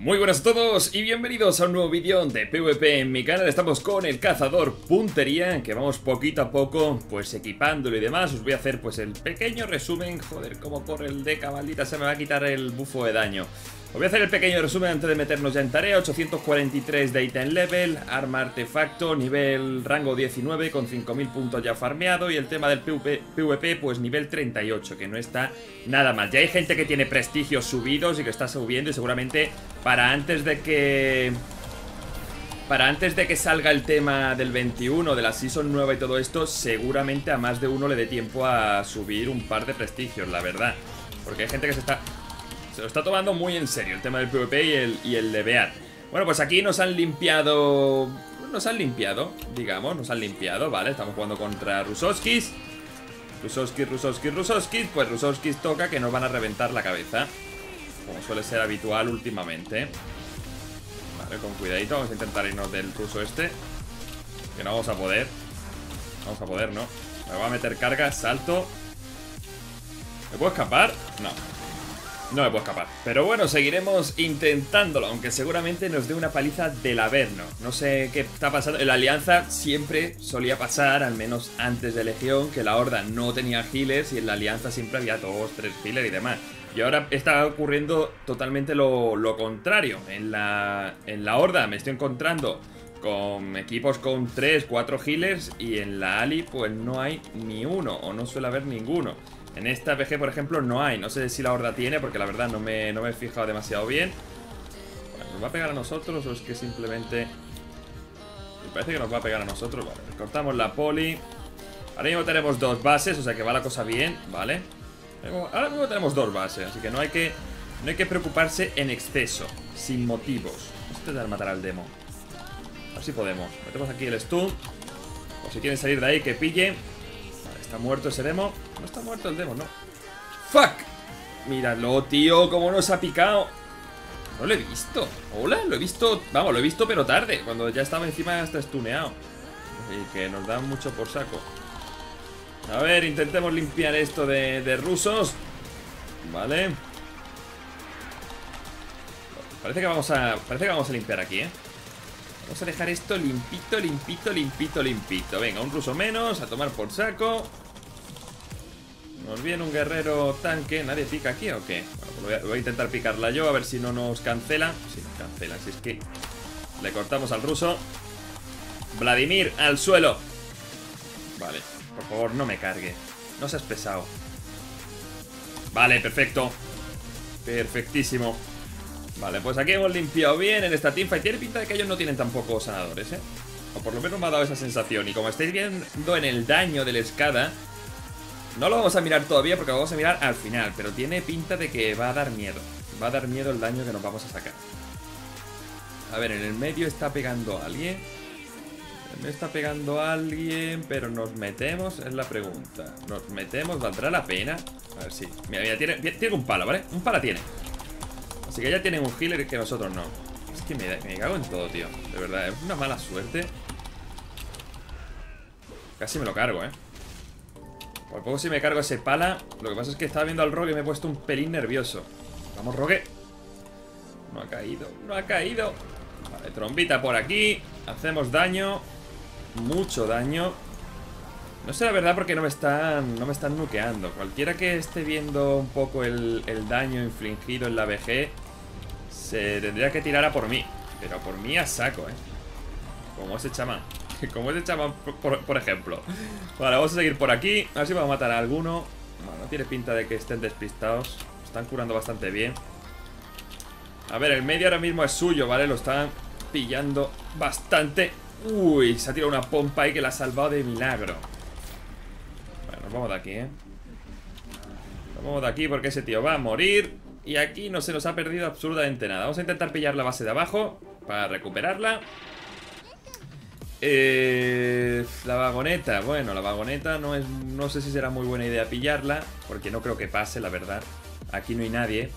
Muy buenas a todos y bienvenidos a un nuevo vídeo de PvP en mi canal. Estamos con el cazador puntería Que vamos poquito a poco pues equipándolo y demás. Os voy a hacer pues el pequeño resumen. Joder, como por el deca, maldita se me va a quitar el bufo de daño os voy a hacer el pequeño resumen antes de meternos ya en tarea. 843 de item level, arma artefacto, nivel rango 19 con 5000 puntos ya farmeado. Y el tema del PvP, pues nivel 38, que no está nada mal. Ya hay gente que tiene prestigios subidos y que está subiendo Y seguramente para antes de que... Para antes de que salga el tema del 21, de la Season nueva y todo esto Seguramente a más de uno le dé tiempo a subir un par de prestigios, la verdad. Porque hay gente que se está se lo está tomando muy en serio el tema del PvP y el, y el de Beat. Bueno, pues aquí nos han limpiado... Nos han limpiado, digamos, nos han limpiado, ¿vale? Estamos jugando contra Rusovskis. Rusovskis, Rusovskis, Rusovskis. Pues Rusovskis toca que nos van a reventar la cabeza. Como suele ser habitual últimamente. Vale, con cuidadito. Vamos a intentar irnos del ruso este. Que no vamos a poder. Vamos a poder, ¿no? Me voy a meter carga, salto. ¿Me puedo escapar? No. No me puedo escapar. Pero bueno, seguiremos intentándolo, aunque seguramente nos dé una paliza del Averno. No sé qué está pasando. En la Alianza siempre solía pasar, al menos antes de Legión, que la Horda no tenía healers y en la Alianza siempre había dos, tres healers y demás. Y ahora está ocurriendo totalmente lo, contrario. En la, en la Horda me estoy encontrando con equipos con 3, 4 healers y en la Ali pues no hay ni uno o no suele haber ninguno. En esta PG, por ejemplo, no hay. No sé si la horda tiene, porque la verdad no me, no me he fijado demasiado bien. ¿Nos va a pegar a nosotros o es que simplemente... Me parece que nos va a pegar a nosotros. Vale, cortamos la poli. Ahora mismo tenemos dos bases, o sea que va la cosa bien, ¿vale? Ahora mismo tenemos dos bases, así que no hay que... No hay que preocuparse en exceso, sin motivos. Vamos a intentar matar al demo. A ver si podemos. Metemos aquí el stun. Por si quieren salir de ahí, que pille. ¿Está muerto ese demo? No está muerto el demo, no. ¡Fuck! Míralo, tío, cómo nos ha picado. No lo he visto. Hola, lo he visto. Vamos, lo he visto, pero tarde. Cuando ya estaba encima hasta estuneado. Y que nos dan mucho por saco. A ver, intentemos limpiar esto de, de rusos. Vale. Parece que vamos a. Parece que vamos a limpiar aquí, ¿eh? Vamos a dejar esto limpito, limpito, limpito, limpito. Venga, un ruso menos, a tomar por saco. Nos viene un guerrero tanque ¿Nadie pica aquí o qué? Pues voy, a, intentar picarla yo, a ver si no nos cancela. Si nos cancela, si es que Le cortamos al ruso. Vladimir, al suelo. Vale, por favor, no me cargue. No seas pesado. Vale, perfecto. Perfectísimo Vale, pues aquí hemos limpiado bien en esta teamfight. Tiene pinta de que ellos no tienen tampoco sanadores, ¿eh? O por lo menos me ha dado esa sensación. Y como estáis viendo en el daño de escada, no lo vamos a mirar todavía porque lo vamos a mirar al final. Pero tiene pinta de que va a dar miedo. Va a dar miedo el daño que nos vamos a sacar. A ver, en el medio está pegando a alguien. Me está pegando a alguien, pero nos metemos, es la pregunta. ¿Nos metemos? ¿Valdrá la pena? A ver si. Mira, mira, tiene, tiene un palo, ¿vale? Un pala tiene. Así que ya tienen un healer que nosotros no. Es que me, cago en todo, tío. De verdad, es una mala suerte. Casi me lo cargo, ¿eh? Por poco si me cargo ese pala. Lo que pasa es que estaba viendo al Rogue y me he puesto un pelín nervioso. Vamos, Rogue. No ha caído, no ha caído. Vale, trombita por aquí. Hacemos daño. Mucho daño. No sé la verdad porque no me están no me están nuqueando. Cualquiera que esté viendo un poco el, daño infligido en la BG se tendría que tirar a por mí. Pero por mí a saco, ¿eh? Como ese chamán. Como ese chamán, por, ejemplo. Vale, vamos a seguir por aquí. A ver si vamos a matar a alguno. Bueno, no tiene pinta de que estén despistados. Están curando bastante bien. A ver, el medio ahora mismo es suyo, ¿vale? Lo están pillando bastante. Uy, se ha tirado una pompa ahí que la ha salvado de milagro vamos de aquí, ¿eh? vamos de aquí porque ese tío va a morir Y aquí no se nos ha perdido absolutamente nada. Vamos a intentar pillar la base de abajo Para recuperarla. Eh, La vagoneta. Bueno, la vagoneta no es No sé si será muy buena idea pillarla Porque no creo que pase, la verdad. Aquí no hay nadie.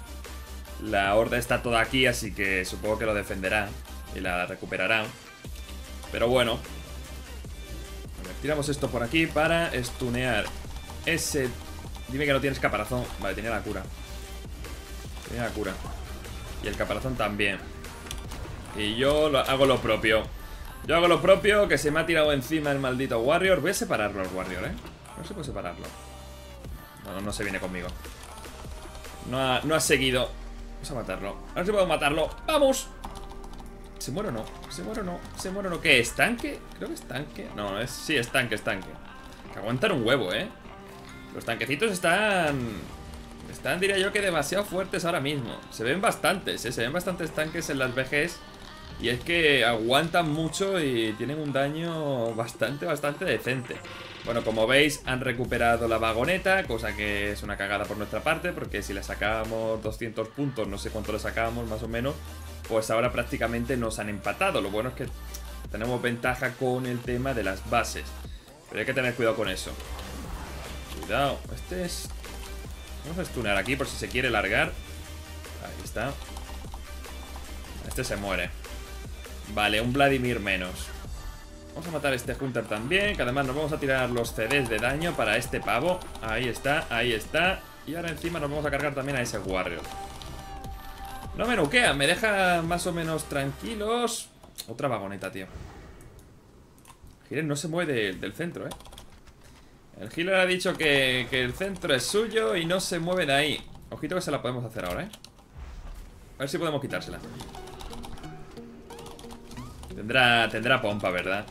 La horda está toda aquí, así que supongo que lo defenderá Y la recuperará. Pero bueno. Tiramos esto por aquí para estunear ese... Dime que no tienes caparazón. Vale, tenía la cura. Tenía la cura. Y el caparazón también. Y yo lo, hago lo propio. Yo hago lo propio, que se me ha tirado encima el maldito Warrior. Voy a separarlo al Warrior, ¿eh? No se puede separarlo. No, no, no se viene conmigo. No ha, no ha seguido. Vamos a matarlo. A ver si puedo matarlo. ¡Vamos! ¿Se muere o no? ¿Se muere o no? ¿Se muere o no? ¿Qué? ¿Es tanque? Creo que es tanque. No, es, sí, es tanque, es tanque. Que aguantan un huevo, ¿eh? Los tanquecitos están... Están, diría yo, que demasiado fuertes ahora mismo. Se ven bastantes, ¿eh? Se ven bastantes tanques en las VGs. Y es que aguantan mucho y tienen un daño bastante, bastante decente. Bueno, como veis, han recuperado la vagoneta, cosa que es una cagada por nuestra parte, porque si le sacábamos 200 puntos, no sé cuánto le sacábamos más o menos, pues ahora prácticamente nos han empatado. Lo bueno es que tenemos ventaja con el tema de las bases. Pero hay que tener cuidado con eso. Cuidado, este es... Vamos a stunear aquí por si se quiere largar. Ahí está. Este se muere. Vale, un Vladimir menos. Vamos a matar a este Hunter también, que además nos vamos a tirar los CDs de daño para este pavo. Ahí está, ahí está. Y ahora encima nos vamos a cargar también a ese Warrior. No me nuquea, me deja más o menos tranquilos. Otra vagoneta, tío. Healer no se mueve del centro, eh. El healer ha dicho que, que, el centro es suyo y no se mueve de ahí. Ojito que se la podemos hacer ahora, eh. A ver si podemos quitársela. Tendrá, tendrá pompa, ¿verdad?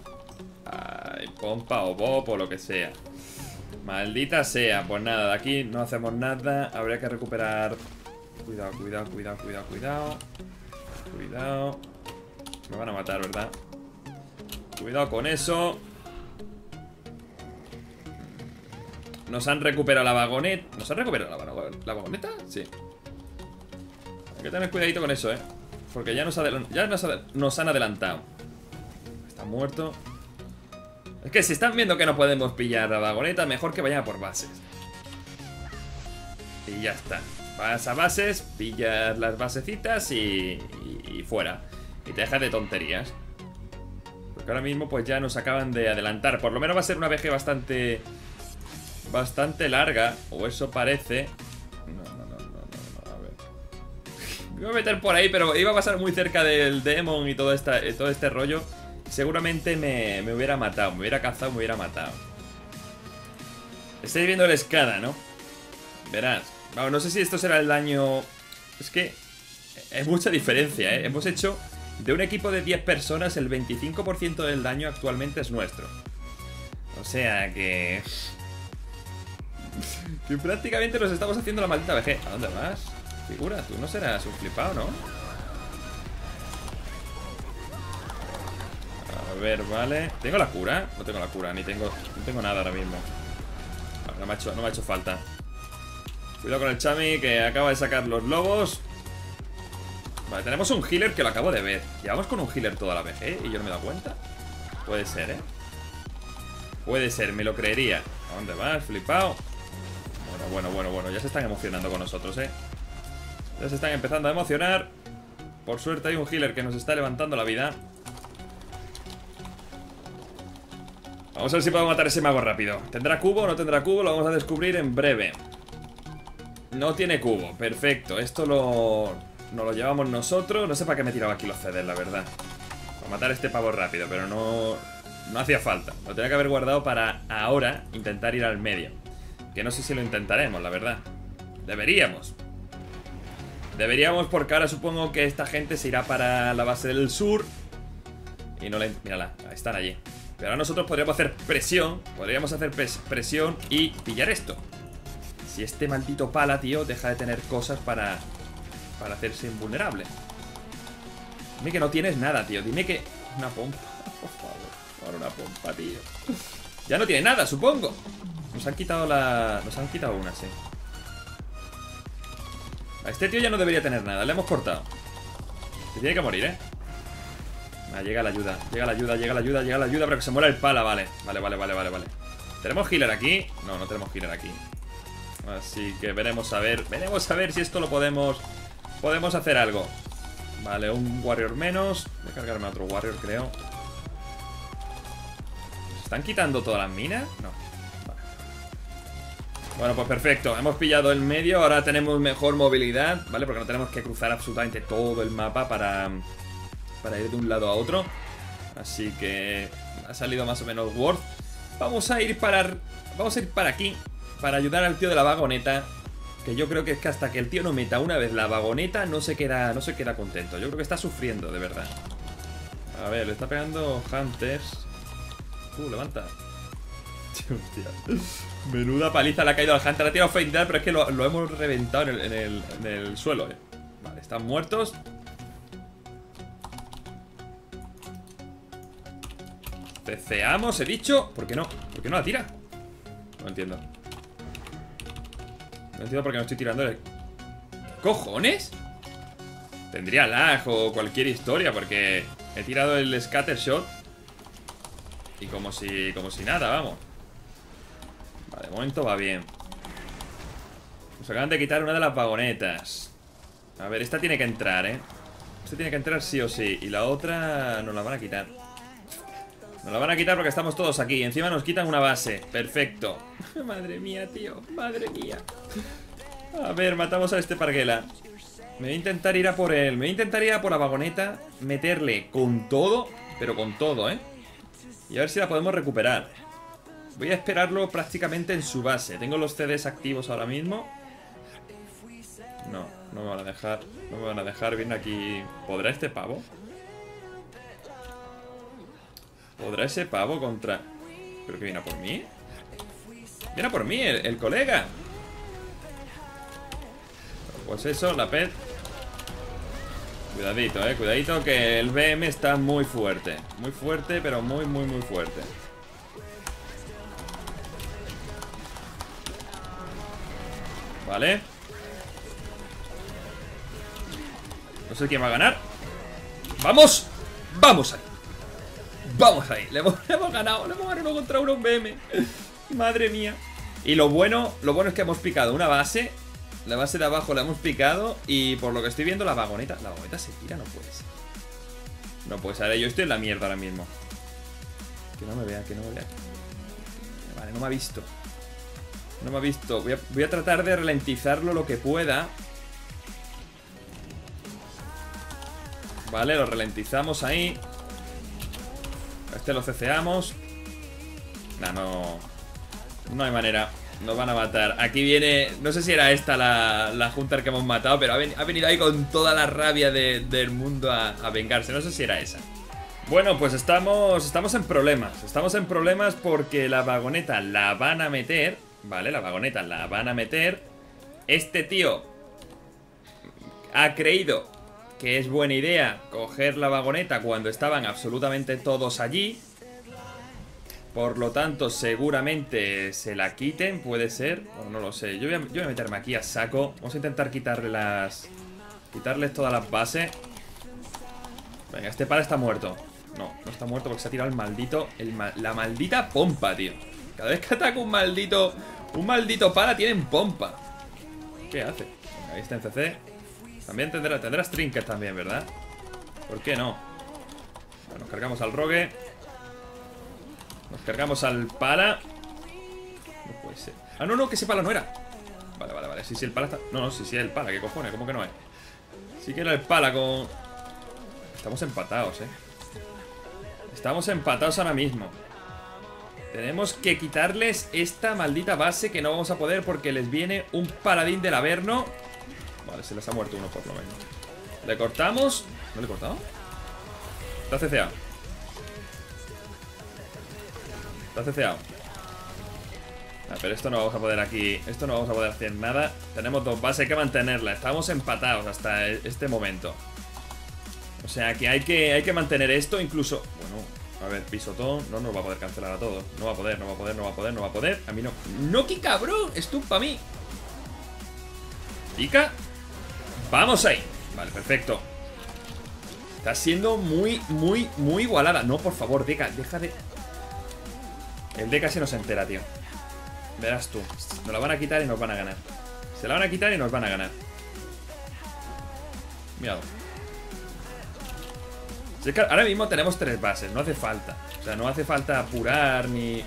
Ay, pompa o bop o lo que sea. Maldita sea. Pues nada, de aquí no hacemos nada. Habría que recuperar Cuidado, cuidado, cuidado, cuidado, cuidado. Cuidado. Me van a matar, ¿verdad? Cuidado con eso. Nos han recuperado la vagoneta. ¿Nos han recuperado la, vagoneta? Sí. Hay que tener cuidadito con eso, ¿eh? Porque ya, nos han adelantado. Está muerto. Es que si están viendo que no podemos pillar la vagoneta, mejor que vayan por bases. Y ya está. Vas a bases, pillas las basecitas y, y, fuera. Y te dejas de tonterías. Porque ahora mismo pues ya nos acaban de adelantar. Por lo menos va a ser una VG bastante... Bastante larga. O eso parece. No, no, no, no, no, a ver. Me iba a meter por ahí, pero iba a pasar muy cerca del Demon y todo, esta, todo este rollo. Seguramente me, me hubiera matado. Me hubiera cazado, me hubiera matado. Estáis viendo la escada, ¿no? Verás no sé si esto será el daño... Es que es mucha diferencia, ¿eh? Hemos hecho de un equipo de 10 personas el 25% del daño actualmente es nuestro. O sea que... que prácticamente nos estamos haciendo la maldita VG. ¿A dónde vas? Figura, tú no serás un flipado, ¿no? A ver, vale. ¿Tengo la cura? No tengo la cura, ni tengo, no tengo nada ahora mismo. No me ha hecho, no me ha hecho falta. Cuidado con el Chami que acaba de sacar los lobos. Vale, tenemos un healer que lo acabo de ver. Llevamos con un healer toda la vez, ¿eh? Y yo no me he dado cuenta. Puede ser, ¿eh? Puede ser, me lo creería. ¿A dónde vas, flipado? Bueno, bueno, bueno. Ya se están emocionando con nosotros, ¿eh? Ya se están empezando a emocionar. Por suerte hay un healer que nos está levantando la vida. Vamos a ver si podemos matar a ese mago rápido. ¿Tendrá cubo o no tendrá cubo? Lo vamos a descubrir en breve. No tiene cubo, perfecto. Esto lo, nos lo llevamos nosotros. No sé para qué me he tirado aquí los CDs, la verdad. Para matar a este pavo rápido, pero no, no hacía falta. Lo tenía que haber guardado para ahora intentar ir al medio. Que no sé si lo intentaremos, la verdad. Deberíamos. Deberíamos porque ahora supongo que esta gente se irá para la base del sur. Y no le... Mírala, están allí. Pero ahora nosotros podríamos hacer presión. Podríamos hacer presión y pillar esto. Si este maldito pala, tío, deja de tener cosas para, para hacerse invulnerable. Dime que no tienes nada, tío. Dime que... Una pompa, por favor. Ahora una pompa, tío. Ya no tiene nada, supongo. Nos han quitado la... Nos han quitado una, sí. A este tío ya no debería tener nada. Le hemos cortado. Se tiene que morir, ¿eh? Ah, llega la ayuda. Llega la ayuda, llega la ayuda, llega la ayuda. Pero que se muera el pala, vale. Vale, vale, vale, vale, vale. ¿Tenemos healer aquí? No, no tenemos healer aquí. Así que veremos a ver Veremos a ver si esto lo podemos Podemos hacer algo Vale, un warrior menos Voy a cargarme a otro warrior, creo ¿Se están quitando todas las minas? No. Bueno, pues perfecto. Hemos pillado el medio. Ahora tenemos mejor movilidad, ¿vale? Porque no tenemos que cruzar absolutamente todo el mapa para, para ir de un lado a otro. Así que ha salido más o menos worth. Vamos a ir para... Vamos a ir para aquí. Para ayudar al tío de la vagoneta. Que yo creo que es que hasta que el tío no meta una vez la vagoneta no se queda, no se queda contento. Yo creo que está sufriendo, de verdad. A ver, le está pegando Hunters. Uh, levanta. Menuda paliza le ha caído al Hunter. Ha tirado Feindar, pero es que lo, hemos reventado en el, suelo, eh. Vale, están muertos. Peceamos, he dicho. ¿Por qué no? ¿Por qué no la tira? No entiendo. No entiendo por qué no estoy tirando el... ¿Cojones? Tendría lag o cualquier historia porque he tirado el scatter shot y como si, como si nada, vamos. Momento va bien. Nos acaban de quitar una de las vagonetas. A ver, esta tiene que entrar, ¿eh? Esta tiene que entrar sí o sí. Y la otra nos la van a quitar. Nos la van a quitar porque estamos todos aquí. Encima nos quitan una base. Perfecto. Madre mía, tío. Madre mía. A ver, matamos a este parguela. Me voy a intentar ir a por él. Me voy a intentar ir a por la vagoneta. Meterle con todo. Pero con todo, ¿eh? Y a ver si la podemos recuperar. Voy a esperarlo prácticamente en su base. Tengo los CDs activos ahora mismo. No, no me van a dejar. No me van a dejar. Viene aquí. ¿Podrá este pavo? ¿Podrá ese pavo contra...? ¿Pero que viene a por mí? Viene a por mí, el, colega Pues eso, la pet Cuidadito, eh, cuidadito que el BM está muy fuerte Muy fuerte, pero muy, muy, muy fuerte Vale No sé quién va a ganar ¡Vamos! ¡Vamos ahí! Vamos ahí, le hemos, ganado, le hemos ganado uno contra uno un BM. Madre mía. Y lo bueno, lo bueno es que hemos picado una base. La base de abajo la hemos picado. Y por lo que estoy viendo, la vagoneta. La vagoneta se tira, no puede ser. No puede ser. Yo estoy en la mierda ahora mismo. Que no me vea, que no me vea. Vale, no me ha visto. No me ha visto. Voy a, tratar de ralentizarlo lo que pueda. Vale, lo ralentizamos ahí. Este lo ceceamos. Nah, no. No hay manera. Nos van a matar. Aquí viene. No sé si era esta la, la Hunter que hemos matado, pero ha, venido ahí con toda la rabia del mundo a, a, vengarse. No sé si era esa. Bueno, pues estamos, estamos en problemas. Estamos en problemas porque la vagoneta la van a meter. ¿Vale? La vagoneta la van a meter. Este tío ha creído que es buena idea coger la vagoneta cuando estaban absolutamente todos allí. Por lo tanto, seguramente se la quiten, puede ser. O no lo sé. Yo voy, a, meterme aquí a saco. Vamos a intentar quitarle las... Quitarles todas las bases. Venga, este par está muerto. No, no está muerto porque se ha tirado el maldito... la maldita pompa, tío. Cada vez que ataca un maldito... Un maldito para tienen pompa. ¿Qué hace? ahí está en CC. También tendrá, tendrás trinkets también, ¿verdad? ¿Por qué no? nos cargamos al rogue Nos cargamos al pala No puede ser Ah, no, no, que ese pala no era Vale, vale, vale, sí, sí, el pala está... No, no, sí, sí, el pala, ¿qué cojones? ¿Cómo que no es? Sí que era el pala con... Estamos empatados, eh Estamos empatados ahora mismo Tenemos que quitarles esta maldita base Que no vamos a poder porque les viene un paladín del Averno Vale, se les ha muerto uno por lo menos. Le cortamos. ¿No le he cortado? Está CCA. Está CCA. Ah, pero esto no vamos a poder aquí. Esto no vamos a poder hacer nada. Tenemos dos bases, hay que mantenerla. Estamos empatados hasta e-, este momento. O sea que hay que, hay que mantener esto. Incluso. A ver, pisotón. No nos va a poder cancelar a todos. No va a poder, no va a poder, no va a poder, no va a poder. A mí no. ¡No, qué cabrón! Esto para mí. Pica. Vamos ahí Vale, perfecto Está siendo muy, muy, muy igualada No, por favor, Deca, deja de... El Deca se nos entera, tío Verás tú Nos la van a quitar y nos van a ganar Se la van a quitar y nos van a ganar Ahora mismo tenemos tres bases, no hace falta O sea, no hace falta apurar ni...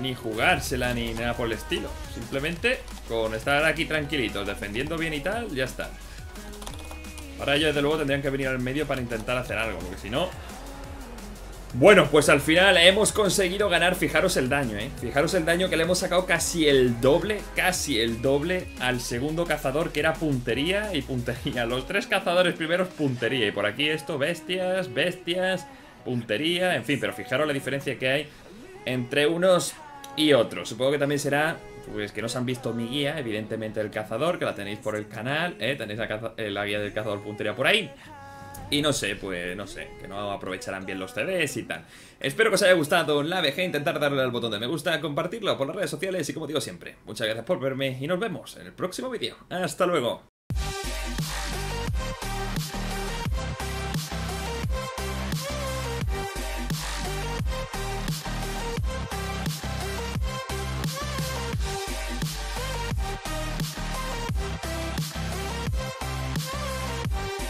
ni jugársela ni nada por el estilo. Simplemente con estar aquí tranquilitos, defendiendo bien y tal, ya está. Ahora ellos desde luego tendrían que venir al medio para intentar hacer algo, porque si no... Bueno, pues al final hemos conseguido ganar, fijaros el daño, ¿eh? Fijaros el daño que le hemos sacado casi el doble, casi el doble al segundo cazador que era puntería y puntería. Los tres cazadores primeros puntería y por aquí esto, bestias, bestias, puntería, en fin, pero fijaros la diferencia que hay entre unos y otros. Supongo que también será pues que no se han visto mi guía, evidentemente el cazador, que la tenéis por el canal, ¿eh? tenéis la, eh, la, guía del cazador puntería por ahí. Y no sé, pues no sé, que no aprovecharán bien los CDs y tal. Espero que os haya gustado la VG, intentar darle al botón de me gusta, compartirlo por las redes sociales y como digo siempre, muchas gracias por verme y nos vemos en el próximo vídeo. ¡Hasta luego!